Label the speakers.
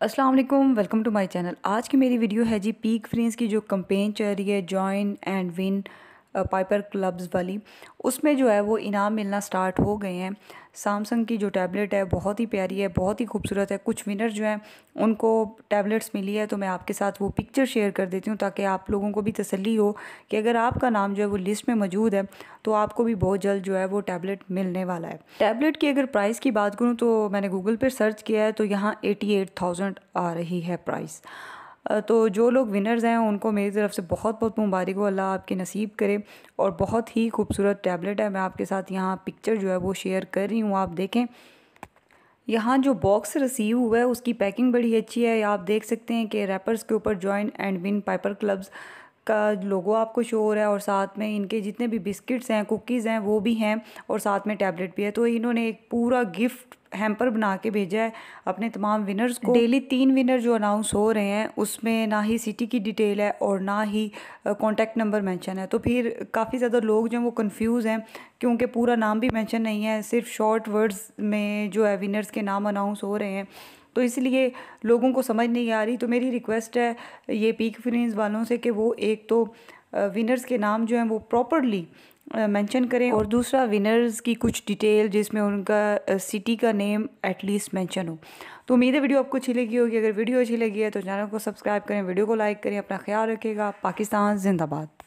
Speaker 1: अस्सलाम वालेकुम welcome to my channel आज की मेरी वीडियो है जी पीक फ्रेंस की जो कंपेन चल रही है join and win piper clubs वाली। उसमें जो है वो इनाम मिलना स्टार्ट हो गए हैं। सैमसंग की जो टैबलेट है, बहुत ही प्यारी है, बहुत ही खूबसूरत है। कुछ विनर जो हैं, उनको टैबलेट्स मिली है तो मैं आपके साथ वो पिक्चर शेयर कर देती हूँ, ताकि आप लोगों को भी तसल्ली हो कि अगर आपका नाम जो है वो लिस्ट में मौजूद है तो आपको भी बहुत जल्द जो है वो टैबलेट मिलने वाला है। टैबलेट की अगर प्राइस की बात करूँ तो मैंने गूगल पर सर्च किया है तो यहाँ एटी एट थाउज़ेंड आ रही है प्राइस तो जो लोग विनर्स हैं, उनको मेरी तरफ़ से बहुत बहुत मुबारक हो। अल्लाह आपके नसीब करे और बहुत ही खूबसूरत टैबलेट है। मैं आपके साथ यहाँ पिक्चर जो है, वो शेयर कर रही हूँ, आप देखें। यहाँ जो बॉक्स रिसीव हुआ है, उसकी पैकिंग बड़ी अच्छी है। आप देख सकते हैं कि रैपर्स के ऊपर join and win piper clubs का लोगो आपको शो हो रहा है और साथ में इनके जितने भी बिस्किट्स हैं कुकीज़ हैं, वो भी हैं और साथ में टैबलेट भी है। तो इन्होंने एक पूरा गिफ्ट हैम्पर बना के भेजा है अपने तमाम विनर्स को। डेली तीन विनर जो अनाउंस हो रहे हैं, उसमें ना ही सिटी की डिटेल है और ना ही कॉन्टैक्ट नंबर मेंशन है। तो फिर काफ़ी ज़्यादा लोग जो हैं वो कंफ्यूज हैं, क्योंकि पूरा नाम भी मेंशन नहीं है, सिर्फ़ शॉर्ट वर्ड्स में जो है विनर्स के नाम अनाउंस हो रहे हैं। तो इसलिए लोगों को समझ नहीं आ रही। तो मेरी रिक्वेस्ट है ये पीक फिनेंस वालों से कि वो एक तो विनर्स के नाम जो हैं वो प्रॉपरली मेंशन करें और दूसरा विनर्स की कुछ डिटेल जिसमें उनका सिटी का नेम एटलीस्ट मेंशन हो। तो उम्मीद है वीडियो आपको अच्छी लगी होगी। अगर वीडियो अच्छी लगी है तो चैनल को सब्सक्राइब करें वीडियो को लाइक करें, अपना ख्याल रखेगा। पाकिस्तान जिंदाबाद।